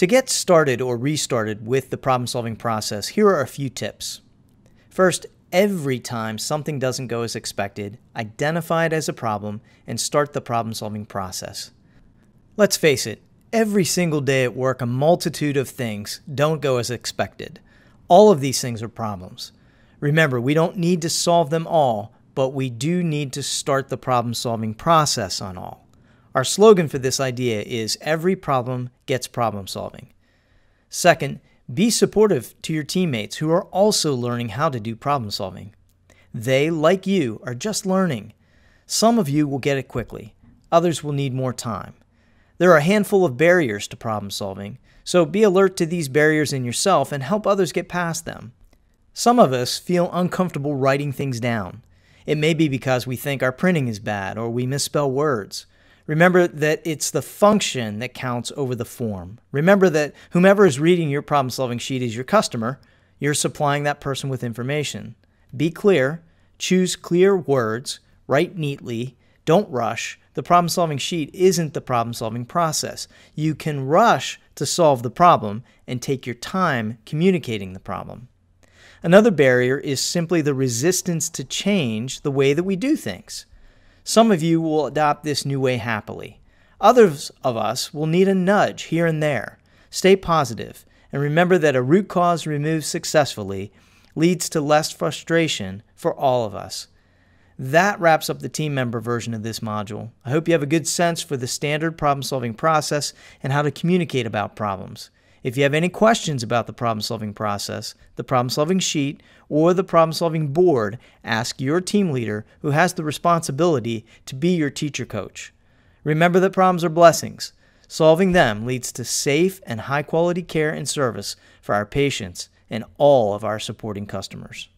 To get started or restarted with the problem solving process, here are a few tips. First, every time something doesn't go as expected, identify it as a problem and start the problem solving process. Let's face it, every single day at work, a multitude of things don't go as expected. All of these things are problems. Remember, we don't need to solve them all, but we do need to start the problem solving process on all. Our slogan for this idea is Every problem gets problem solving. Second, be supportive to your teammates who are also learning how to do problem solving. They, like you, are just learning. Some of you will get it quickly, others will need more time. There are a handful of barriers to problem solving, so be alert to these barriers in yourself and help others get past them. Some of us feel uncomfortable writing things down. It may be because we think our printing is bad or we misspell words. Remember that it's the function that counts over the form. Remember that whomever is reading your problem solving sheet is your customer. You're supplying that person with information. Be clear, choose clear words, write neatly, don't rush. The problem solving sheet isn't the problem solving process. You can rush to solve the problem and take your time communicating the problem. Another barrier is simply the resistance to change the way that we do things. Some of you will adopt this new way happily. Others of us will need a nudge here and there. Stay positive and remember that a root cause removed successfully leads to less frustration for all of us. That wraps up the team member version of this module. I hope you have a good sense for the standard problem solving process and how to communicate about problems. If you have any questions about the problem solving process, the problem solving sheet, or the problem solving board, ask your team leader who has the responsibility to be your teacher coach. Remember that problems are blessings. Solving them leads to safe and high quality care and service for our patients and all of our supporting customers.